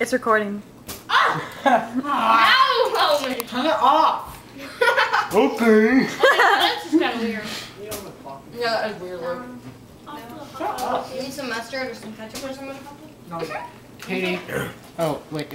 It's recording. oh Helmet. Turn it off. Okay. That's just kind of weird. Yeah, that is weird look. You need some mustard or some ketchup or something? No. Katie. Oh, wait.